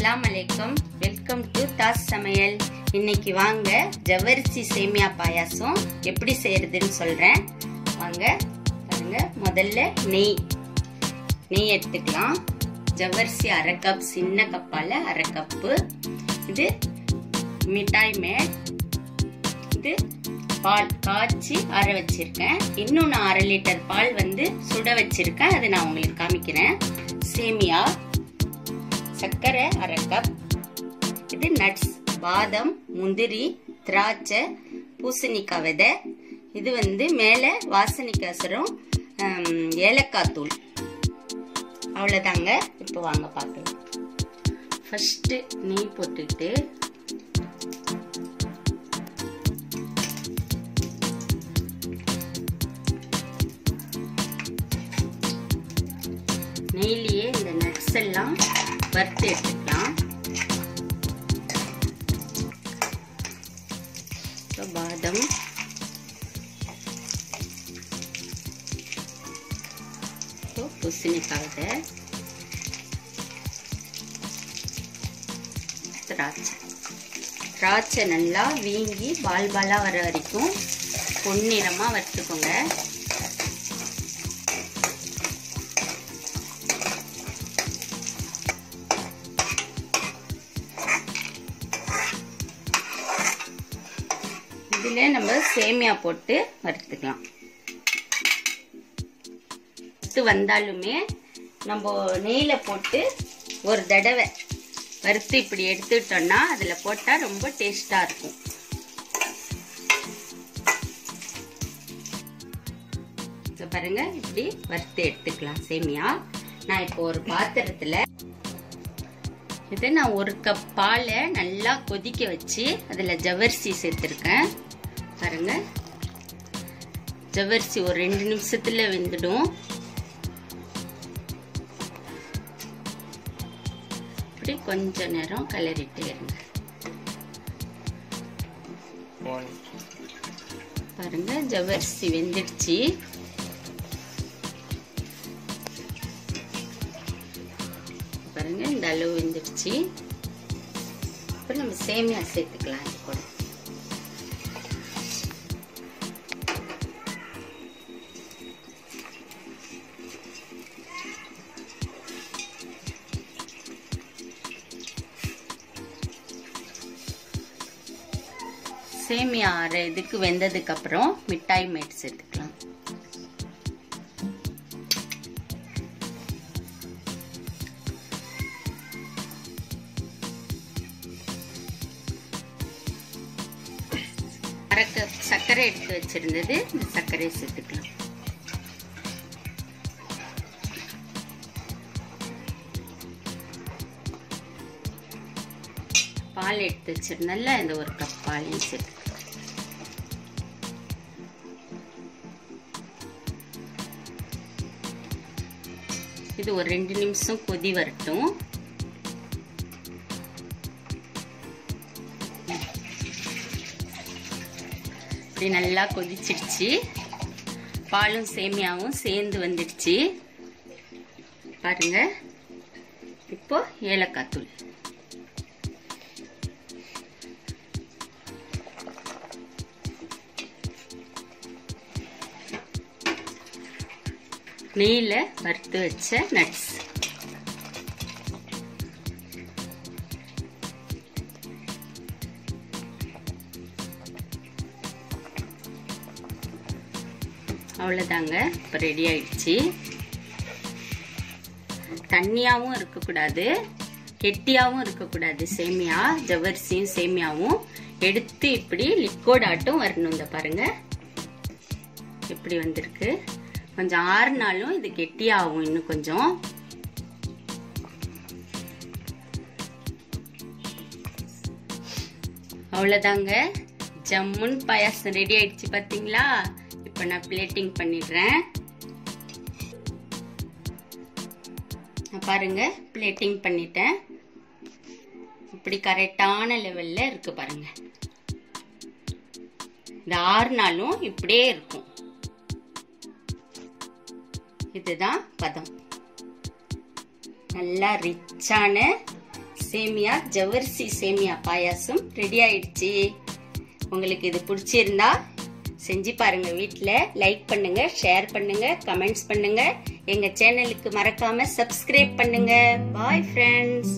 அஸ்லாம் அலைக்கும். Welcome to Das சமையல். இன்னைக்கு வாங்க ஜவ்வரிசி சேமியா பாயாசம். எப்படி செய்யறதுன்னு சொல்றேன். வாங்க பாருங்க முதல்ல நெய். நெய் எடுத்துக்கலாம். ஜவ்வரிசி அரை கப் சின்ன கப்பால அரை கப்பு. இது மிட்டாய் மேட் இது பால் காய்ச்சி அரை வச்சிருக்கேன். இன்னும் நான் அரை லிட்டர் பால் வந்து சுட வச்சிருக்கேன். அதை நான் உங்களுக்கு காமிக்கிறேன். சேமியா சர்க்கரை அரை கப் இது நட்ஸ் பாதம் முந்திரி திராட்சை பூசணிக்காய் விதை. இது வந்து மேலே வாசனைக்கசரம் ஏலக்காய் தூள். அவ்வளோதாங்க இப்போ வாங்க பார்க்கலாம். ஃபஸ்ட்டு நெய் போட்டுட்டு நெய்லியே இந்த நட்ஸ் எல்லாம் வறுத்து எடுத்துக்கலாம். பாதம். பூசணிக்காய் திராட்சை. திராட்சை நல்லா வீங்கி பால் பாலாக வர வரைக்கும் பொன்னிறமாக வறுத்துக்கோங்க. இதிலே நம்ம சேமியா போட்டு வறுத்துக்கலாம். வறுத்து வந்தாலுமே நம்ம நெய்யில் போட்டு ஒரு தடவை வறுத்து இப்படி எடுத்துட்டோம்னா அதில் போட்டால் ரொம்ப டேஸ்டாக இருக்கும். பாருங்க இப்படி வறுத்து எடுத்துக்கலாம் சேமியா. நான் இப்போ ஒரு பாத்திரத்தில் இதை நான் ஒரு கப் பாலை நல்லா கொதிக்க வச்சு அதில் ஜவரிசி சேர்த்துருக்கேன். பாருங்க. ஜவ்வரிசி ஒரு ரெண்டு நிமிஷத்துல வெந்துடும். இப்படி கொஞ்ச நேரம் கலரிட்டே இருங்க. பாருங்க ஜவ்வரிசி வெந்துடுச்சு. பாருங்க இந்த அளவு வெந்துடுச்சு. இப்போ நம்ம சேமியா சேர்த்துக்கலாம் இது கூட. சேமியா அரை இதுக்கு வெந்ததுக்கு அப்புறம் மிட்டாய் மேட் சேர்த்துக்கலாம். அரை சர்க்கரை எடுத்து வச்சிருந்தது இந்த சர்க்கரையை சேர்த்துக்கலாம். பால் எடுத்து வச்சிருந்தால இந்த ஒரு கப் பாலையும் சேர்த்து இது ஒரு ரெண்டு நிமிஷம் கொதி வரட்டும். இப்படி நல்லா கொதிச்சிடுச்சு. பாலும் சேமியாவும் சேர்ந்து வந்துடுச்சு. பாருங்க. இப்போ ஏலக்காய் தூள். நெய்யில் வறுத்து வச்ச நட்ஸ் அவ்வளோதாங்க இப்போ ரெடி ஆயிடுச்சு. தண்ணியாகவும் இருக்கக்கூடாது. கெட்டியாகவும் இருக்கக்கூடாது. சேமியா ஜவ்வரிசியும் சேமியாவும் எடுத்து இப்படி லிக்விட் ஆட்டும் வரணும். இந்த பாருங்க. இப்படி வந்திருக்கு. கொஞ்சம் ஆறுனாலும் இது கெட்டியாகும் இன்னும் கொஞ்சம். அவ்வளோதாங்க ஜம்முன் பாயாசம் ரெடி ஆயிடுச்சு பார்த்தீங்களா இப்போ நான் பிளேட்டிங் பண்ணிடுறேன். பாருங்க பிளேட்டிங் பண்ணிட்டேன். இப்படி கரெக்டான லெவலில் இருக்கு பாருங்க. இந்த ஆறு நாளும் இப்படியே இருக்கும். இதுதான் பதம். நல்லா ரிச்சான சேமியா ஜவரிசி சேமியா பாயாசம் ரெடி ஆயிடுச்சு. உங்களுக்கு இது பிடிச்சிருந்தா செஞ்சு பாருங்க வீட்டில் லைக் பண்ணுங்க ஷேர் பண்ணுங்க கமெண்ட்ஸ் பண்ணுங்க. எங்க சேனலுக்கு மறக்காம சப்ஸ்கிரைப் பண்ணுங்க. Bye friends